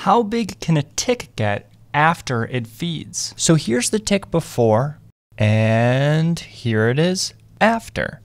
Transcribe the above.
how big can a tick get after it feeds? So here's the tick before, and here it is after.